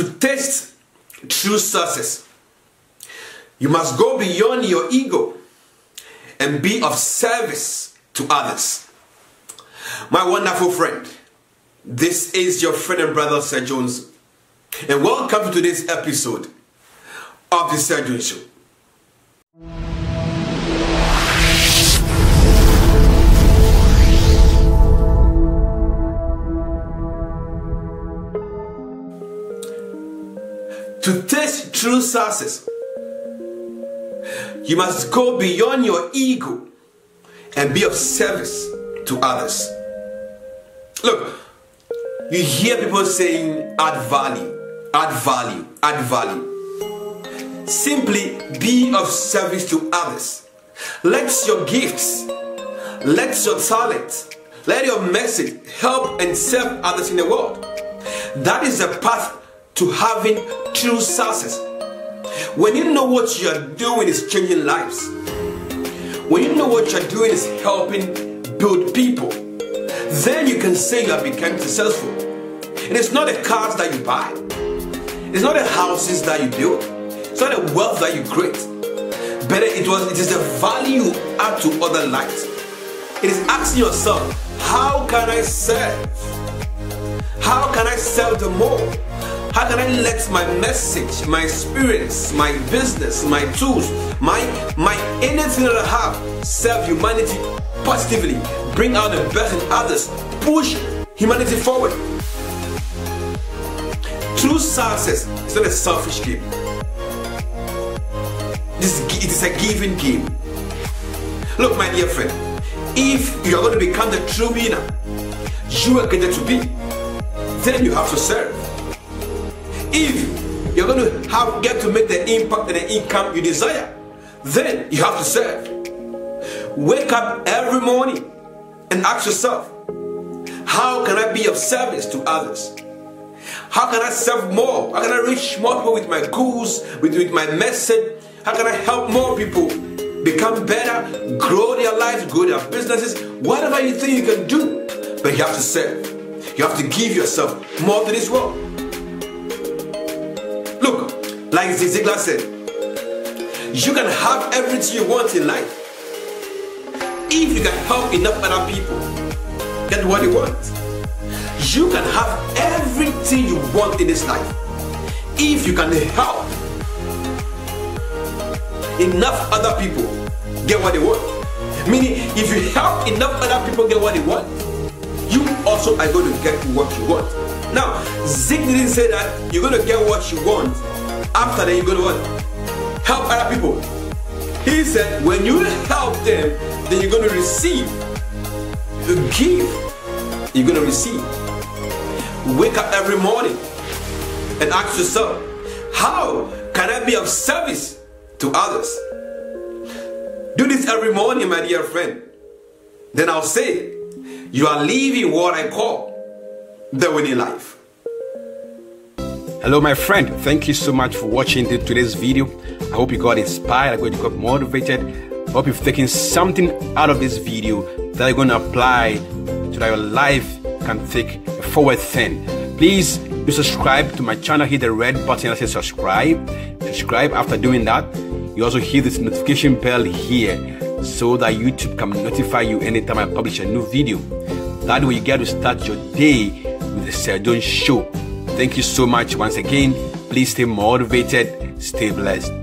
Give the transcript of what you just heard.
to taste true success, you must go beyond your ego and be of service to others. My wonderful friend, this is your friend and brother Sir Jones, and welcome to this episode of the Sir Jones Show. To taste true success, you must go beyond your ego and be of service to others. Look, you hear people saying add value, add value, add value. Simply be of service to others. Let your gifts, let your talent, let your message help and serve others in the world. That is the path to having true success. When you know what you're doing is changing lives, when you know what you're doing is helping build people, then you can say you have become successful. And It is not the cars that you buy, it's not the houses that you build, it's not the wealth that you create. Better it was it is the value you add to other lives. It is asking yourself, how can I serve? How can I serve the more? How can I let my message, my experience, my business, my tools, my my anything that I have serve humanity positively, bring out the best in others, push humanity forward? True success is not a selfish game. This it is a giving game. Look, my dear friend, if you are going to become the true winner you are going to be, then you have to serve. If you're going to have get to make the impact and the income you desire, then you have to serve. Wake up every morning and ask yourself, how can I be of service to others? How can I serve more? How can I reach more people with my goals, with, with my message? How can I help more people become better, grow their lives, grow their businesses? Whatever you think you can do, but you have to serve. You have to give yourself more to this world. Like Zig Ziglar said, you can have everything you want in life if you can help enough other people get what you want. You can have everything you want in this life if you can help enough other people get what they want. Meaning, if you help enough other people get what they want, you also are going to get what you want. Now, Zig didn't say that you're going to get what you want after that you're to what? Help other people. He said, when you help them, then you're going to receive. You give, you're going to receive. Wake up every morning and ask yourself, how can I be of service to others? Do this every morning, my dear friend. Then I'll say, you are living what I call the winning life. Hello, my friend. Thank you so much for watching today's video. I hope you got inspired. I hope you got motivated. I hope you've taken something out of this video that you're going to apply so that your life can take a forward thing. Please do subscribe to my channel. Hit the red button that says subscribe. Subscribe after doing that. You also hit this notification bell here so that YouTube can notify you anytime I publish a new video. That way you get to start your day with the Sir Jones Show. Thank you so much once again. Please stay motivated, stay blessed.